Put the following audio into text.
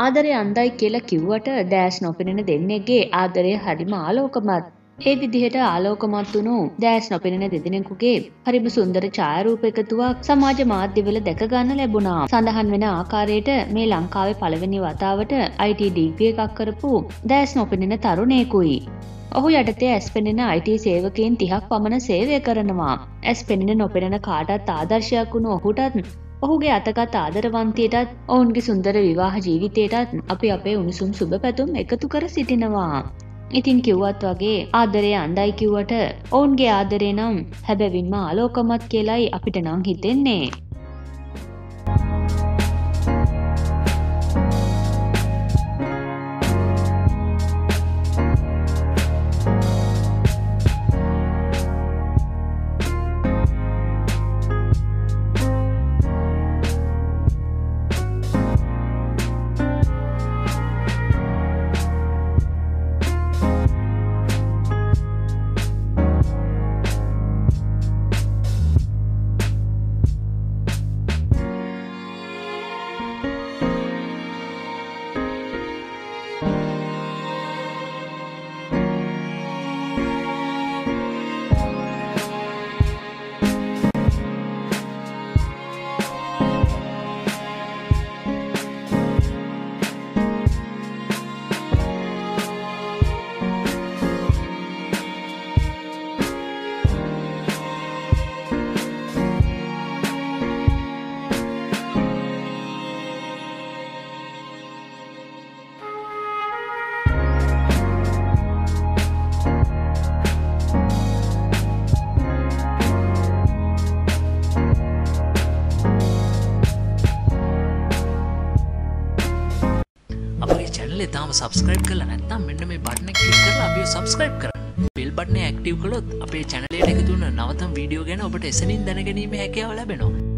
ආදරය අන්දයි කියලා කිව්වට දෑස් නොපෙනෙන දෙන්නෙක්ගේ ආදරය හරිම ආලෝකමත්. ඒ විදිහට ආලෝකමත් වුණු දෑස් නොපෙනෙන දෙදෙනෙකුගේ හරිම සුන්දර ඡායාරූප එකතුවක් සමාජ මාධ්‍යවල දැක ගන්න ලැබුණා. සඳහන් වෙන ආකාරයට මේ ලංකාවේ පළවෙනි වතාවට IT ඩිග්‍රී එකක් කරපු දෑස් නොපෙනෙන තරුණයෙකුයි. ඔහු යටතේ ඇස් පෙනෙන IT සේවකයන් 30ක් පමණ සේවය කරනවා. ඇස් පෙනෙන නොපෙනෙන කාටත් ආදර්ශයක් වුණු ඔහුටත් ඔහුගේ අතගත් ආදරවන්තයටත් ඔවුන්ගේ සුන්දර විවාහ ජීවිතයටත් අපි අපේ උණුසුම් සුබ පැතුම් එකතු කර සිටිනවා. ඉතින් කිව්වත් වගේ ආදරය අන්දයි කිව්වට ඔවුන්ගේ ආදරේ නම් හැබැවින්ම ආලෝකමත් කියලයි අපිට නං හිතෙන්නේ. චැනල තාම සබස්ක්‍රයිබ් කල නැත්තම් මෙන්න මේ බටන කලික් කරලා අපිය සබස්ක්‍රයිබ් කර බෙල් බට්න ඇක්ටව් කළොත් අපේ චැනලට එකතුන්න නවතම් වීඩියෝ ගැන ඔබට එසනින් දැනගැනීම හැකයාව ලැබෙනවා.